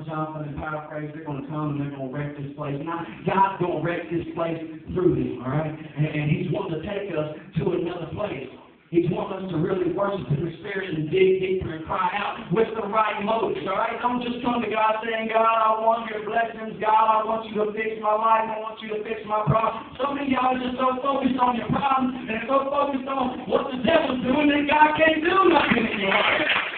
Robert Johnson and paraphrase, they're going to come and they're going to wreck this place. Now, God's going to wreck this place through them, all right? And, and He's wanting to take us to another place. He's wanting us to really worship in the Spirit and dig deeper and cry out with the right motives, all right? Don't just come to God saying, God, I want your blessings. God, I want you to fix my life. I want you to fix my problem. Some of y'all are just so focused on your problems and so focused on what the devil's doing that God can't do nothing in your life.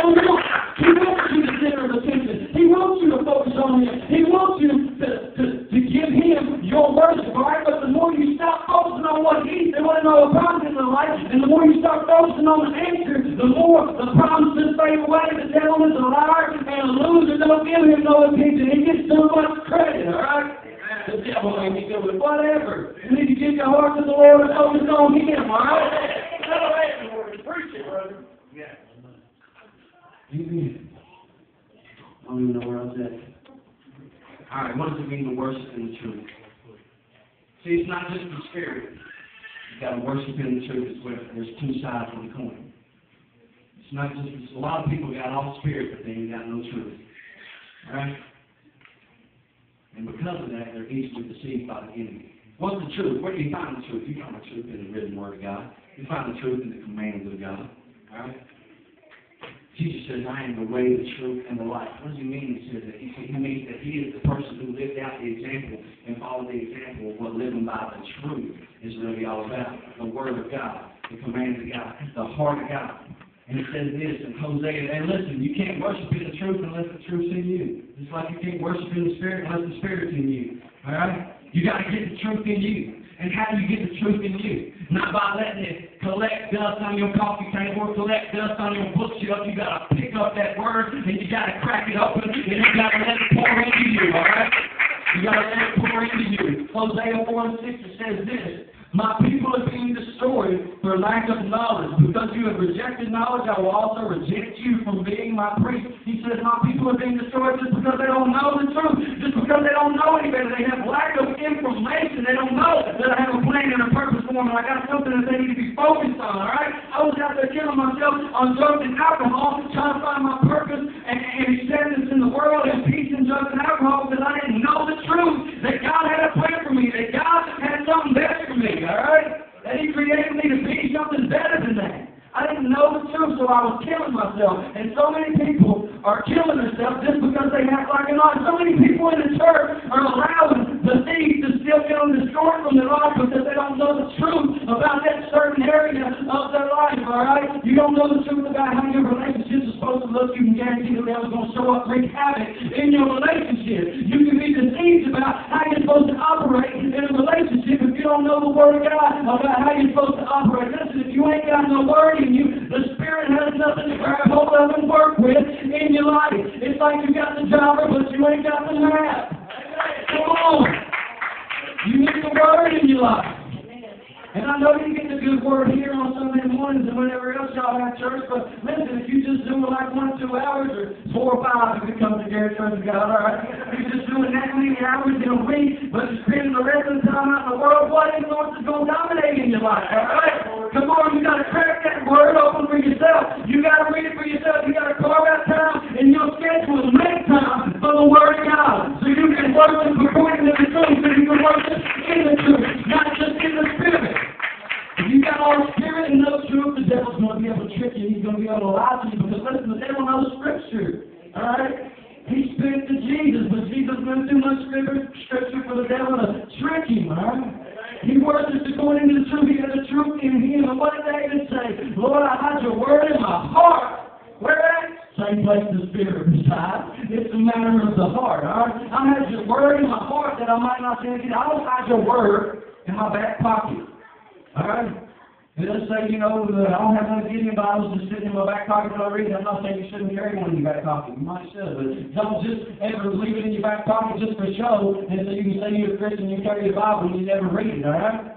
Devil wants. He wants you to center attention. He wants you to focus on him. He wants you to, to, to give him your worship, all right? But the more you stop focusing on what he, they want to know what in their life, and the more you start focusing on the answer, the more the problems just fade away. The devil is a liar and a loser. Don't give him no attention. He gets too much credit, all right? The devil may be good whatever. You need to give your heart to the Lord and focus on him, all right? Preach it, brother. Amen. I don't even know where I was at. All right, what does it mean to worship in the truth? See, it's not just the spirit. You got to worship in the truth as well. There's two sides of the coin. It's not just it's, a lot of people got all spirit, but they ain't got no truth. All right. And because of that, they're easily deceived by the enemy. What's the truth? Where do you find the truth? You find the truth in the written word of God. You find the truth in the commands of God. Right. Jesus says, I am the way, the truth, and the life. What does he mean? He says that he, he means that he is the person who lived out the example and followed the example of what living by the truth is really all about. The Word of God, the commands of God, the heart of God. And it says this in Hosea, and listen, you can't worship in the truth unless the truth's in you. Just like you can't worship in the Spirit unless the Spirit's in you. All right? You got to get the truth in you. And how do you get the truth in you? Not by letting it collect dust on your coffee table or collect dust on your bookshelf. You got to pick up that word and you got to crack it open and you got to let it pour into you, all right? You got to let it pour into you. Hosea 4 and 6 says this. My people are being destroyed for lack of knowledge. Because you have rejected knowledge, I will also reject you from being my priest. He says, My people are being destroyed just because they don't know the truth, just because they don't know any better. They have lack of information. They don't know that I have a plan and a purpose for them, I got something that they need to be focused on, all right? I was out there killing myself on drugs and alcohol, trying to find my purpose and, and acceptance in the world and peace in drugs and alcohol because I didn't know the truth that God had a plan for me, that God had something better for me, all right? That He created me to be something better than that. I didn't know the truth, so I was killing. And so many people are killing themselves just because they act like an So many people in the church are allowing the thieves to still get them destroyed from their life because they don't know the truth about that certain area of their life, all right? You don't know the truth about how your relationship is supposed to look. You can guarantee the devil's going to show up, wreak havoc in your relationship. You can be deceived about how you're supposed to operate in a relationship if you don't know the Word of God about how you're supposed to operate. Listen, if you ain't got no Word of and work with in your life. It's like you got the jobber, but you ain't got the map. Come on. You need the Word in your life. And I know you get the good word here on Sunday mornings and whenever else y'all have church, but listen, if you just do it like one or two hours or four or five if it comes to Garrett Church of God, all right? If you're just doing that many hours in a week, but you're spending the rest of the time out in the world, what influence is going to dominate in your life, all right? Come on, you got to crack that word open yourself. You got to read it for yourself. You got to carve out time in your schedule make time for the Word of God so you can worship according to the place the Spirit resides. It's a matter of the heart, all right? I have your word in my heart that I might not sin against. I don't hide your word in my back pocket. All right? It doesn't say, you know, that I don't have no Gideon Bibles just sitting in my back pocket for no reason. I'm not saying you shouldn't carry one in your back pocket. You might should, but don't just ever leave it in your back pocket just for show, and so you can say you're a Christian, you carry the Bible, and you never read it, all right?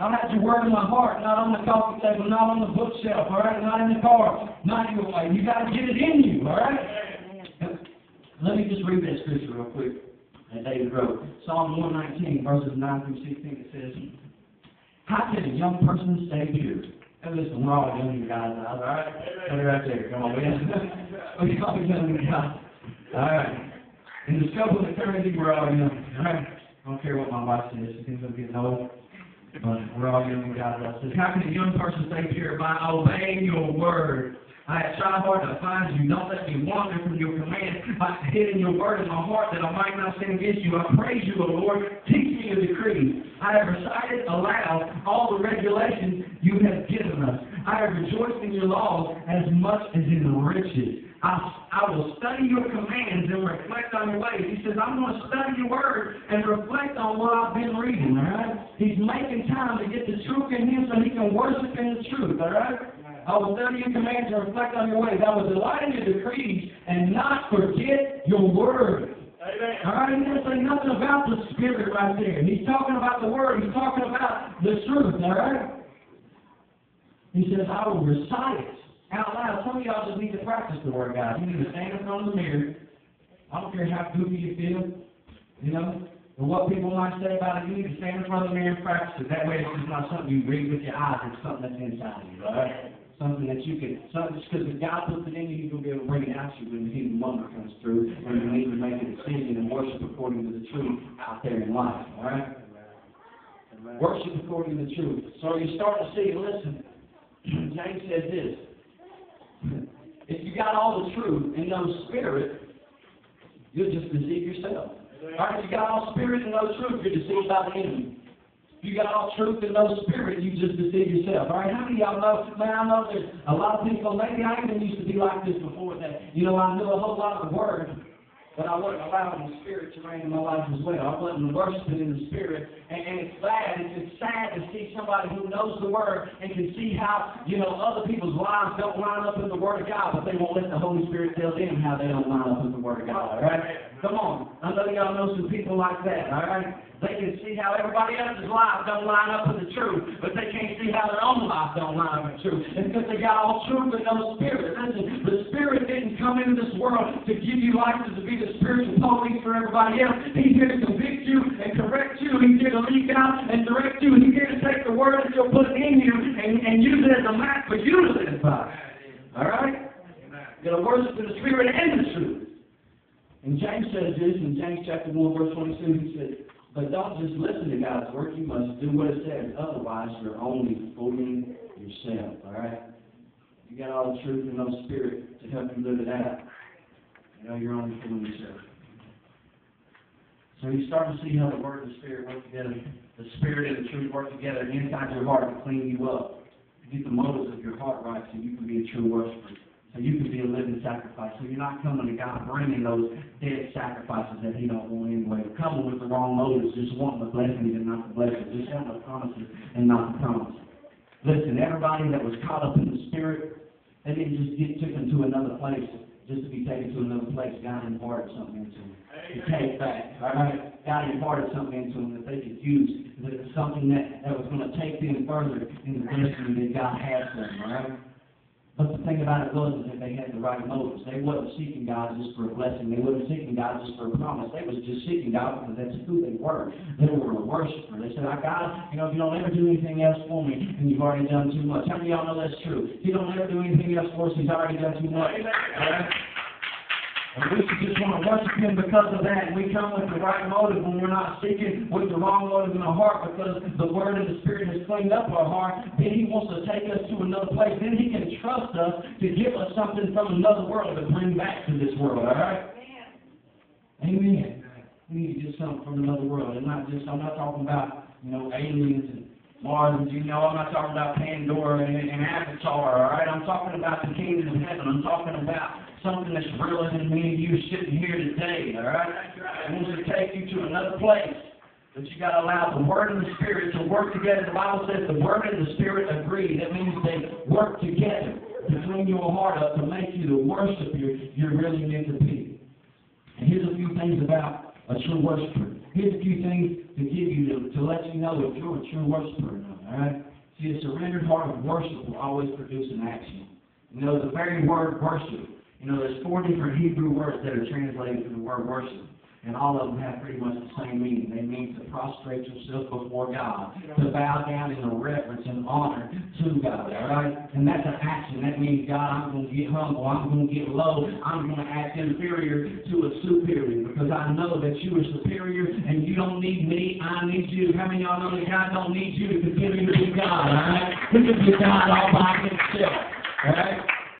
I have your word in my heart, not on the coffee table, not on the bookshelf, all right? Not in the car, not your way. You got to get it in you, all right? Let me just read that scripture real quick that David wrote. Psalm 119, verses 9 through 16, it says, how can a young person stay pure? And listen, we're all young guys now, all right? Put it right there. Come on, man. We all young God. All right. In the scope of eternity, we're all young. All right. I don't care what my wife says. She thinks I'm getting old. But we're all young in God's eyes. Says, How can a young person stay pure? By obeying your word. I have tried hard to find you. Don't let me wander from your command. By hidden your word in my heart that I might not sin against you. I praise you, O Lord. Teach me your decrees. I have recited aloud all the regulations you have given us. I have rejoiced in your laws as much as in the riches. I, I will study your commands and reflect on your ways. He says, I'm going to study your word and reflect on what I've been reading, all right? He's making time to get the truth in him so he can worship in the truth, all right? I will study your commands and reflect on your ways. I will delight in your decrees and not forget your word. Amen. All right, he didn't say nothing about the Spirit right there. He's talking about the Word. He's talking about the truth, all right? He says, I will recite it out loud. Some of y'all just need to practice the Word of God. You need to stand in front of the mirror. I don't care how goofy you feel, you know, or what people might say about it. You need to stand in front of the mirror and practice it. That way it's just not something you read with your eyes. It's something that's inside of you, right? Something that you can, something, because if God puts it in you, He's to be able to bring it out to you when the human moment comes through, and you need to make a decision and worship according to the truth out there in life, all right? Worship according to the truth. So you start to see, listen, James says this. If you got all the truth and no spirit, you'll just deceive yourself. All right, if you got all spirit and no truth, you're deceived by the enemy. If you got all truth and no spirit, you just deceive yourself. All right, how many of y'all know, man, I know there's a lot of people, maybe I even used to be like this before that, you know, I knew a whole lot of the word, but I wasn't allowing the Spirit to reign in my life as well. I wasn't worshiping in the Spirit. And, and it's bad, it's, it's sad to see somebody who knows the Word and can see how, you know, other people's lives don't line up with the Word of God, but they won't let the Holy Spirit tell them how they don't line up with the Word of God, all right? Come on. I know y'all know some people like that, all right? They can see how everybody else's life don't line up with the truth, but they can't see how their own life don't line up with the truth. It's because they got all truth and no spirit. Listen, the Spirit didn't come into this world to give you life to be the spiritual police for everybody else. He's here to convict you and correct you. He's here to lead out and direct you. He's here to take the word that you'll put in you and, and use it as a map for you to live by. All right? You're going to worship in the Spirit and the truth. And James says this in James chapter 1, verse 22. He said, But don't just listen to God's word. You must do what it says. Otherwise, you're only fooling yourself. All right? You got all the truth and no spirit to help you live it out. You know, you're only fooling yourself. So you start to see how the word and the spirit work together. The spirit and the truth work together inside your heart to clean you up. To get the motives of your heart right so you can be a true worshiper. So you can be a living sacrifice. So you're not coming to God bringing those dead sacrifices that He don't want anyway. Coming with the wrong motives, just wanting the blessings and not the blessings, just wanting the promises and not the promises. Listen, everybody that was caught up in the spirit, they didn't just get taken to another place just to be taken to another place. God imparted something into them. To take back, all right? God imparted something into them that they could use, that was something that, that was going to take them further in the destiny that God had for them, all right? But the thing about it was is that they had the right motives. They wasn't seeking God just for a blessing. They wasn't seeking God just for a promise. They was just seeking God because that's who they were. They were a worshiper. They said, I God, you know, if you don't ever do anything else for me, then you've already done too much. How many of y'all know that's true? If you don't ever do anything else for us, he's already done too much. Right? And we should just want to worship Him because of that. We come with the right motive when we're not seeking with the wrong motive in our heart because the Word and the Spirit has cleaned up our heart. Then He wants to take us to another place. Then He can trust us to give us something from another world to bring back to this world. All right? Amen. We need get something from another world. And not just, I'm not talking about, you know, aliens and And, you know, I'm not talking about Pandora and, and Avatar, all right? I'm talking about the kingdom of heaven. I'm talking about something that's realer than me and you sitting here today, all right? I want to take you to another place. But you got to allow the Word and the Spirit to work together. The Bible says the Word and the Spirit agree. That means they work together to clean your heart up, to make you the worshiper you're really meant to be. And here's a few things about a true worshiper. Here's a few things to give you to, to let you know if you're a true worshiper or not. All right? See, a surrendered heart of worship will always produce an action. You know, the very word worship, you know, there's four different Hebrew words that are translated from the word worship. And all of them have pretty much the same meaning. They mean to prostrate yourself before God, to bow down in a reverence and honor to God, all right? And that's an action. That means, God, I'm going to get humble. I'm going to get low. I'm going to act inferior to a superior because I know that you are superior and you don't need me. I need you. How many of y'all know that God don't need you to continue to be God, all right? He can be God all by himself, all right?